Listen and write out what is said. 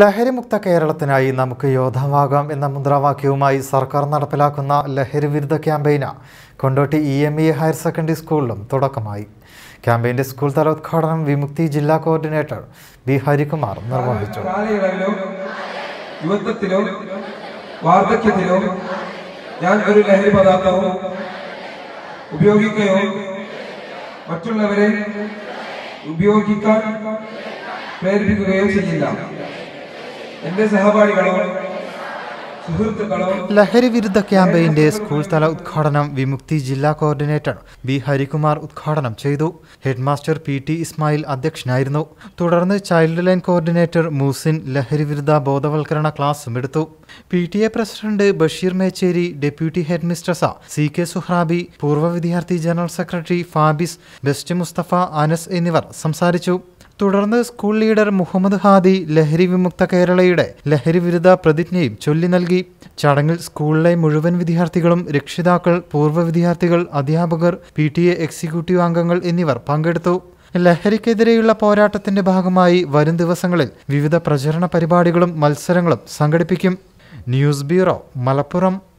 ലഹരിമുക്ത കേരളത്തിനായി നമുക്ക് യോദ്ധാവാകാം എന്ന മുദ്രാവാക്യവുമായി സർക്കാർ നടപ്പിലാക്കുന്ന ലഹരി വിരുദ്ധ ക്യാമ്പയിന് Kondotty E M E higher secondary സ്കൂളിലും തുടക്കമായി. ക്യാമ്പയിന്റെ സ്കൂൾ തല ഉദ്ഘാടനം വിമുക്തി ജില്ലാ കോർഡിനേറ്റർ ബി ഹരികുമാർ നിർവഹിച്ചു. ഞാൻ ഒരു മറ്റുള്ളവരെ ഉപയോഗിക്കാൻ പ്രേരിപ്പിക്കുകയോ ചെയ്യില്ല. ലഹരിവിരുദ്ധ ലഹരി വിരുദ്ധ ക്യാമ്പയിന്റെ സ്കൂൾ തല ഉദ്ഘാടനം വിമുക്തി ജില്ലാ കോർഡിനേറ്റർ ബി ഹരികുമാർ ഉദ്ഘാടനം ചെയ്തു. ഹെഡ്മാസ്റ്റർ പി ടി ഇസ്മായിൽ അധ്യക്ഷനായിരുന്നു. തുടർന്ന് ചൈൽഡ് ലൈൻ കോർഡിനേറ്റർ മൂസിൻ ലഹരി വിരുദ്ധ ബോധവൽക്കരണ ക്ലാസും എടുത്തു. P T A president Basheer Mecheri deputy head mistress C K Suhrabi പൂർവ വിദ്യാർത്ഥി general secretary Fabis best Mustafa Anas എന്നിവർ സംസാരിച്ചു. തുടർന്ന് സ്കൂൾ ലീഡർ മുഹമ്മദ് ഹാദി ലഹരി വിമുക്ത കേരളയുടെ ലഹരി വിരുദ്ധ പ്രതിജ്ഞയും ചൊല്ലി നൽകി. ചടങ്ങിൽ സ്കൂളിലെ മുഴുവൻ വിദ്യാർത്ഥികളും രക്ഷിതാക്കൾ പൂർവ വിദ്യാർത്ഥികൾ അധ്യാപകർ പി എക്സിക്യൂട്ടീവ് അംഗങ്ങൾ എന്നിവർ പങ്കെടുത്തു. ലഹരിക്കെതിരെയുള്ള പോരാട്ടത്തിന്റെ ഭാഗമായി വരും ദിവസങ്ങളിൽ വിവിധ പ്രചരണ പരിപാടികളും മത്സരങ്ങളും സംഘടിപ്പിക്കും. News bureau Malappuram.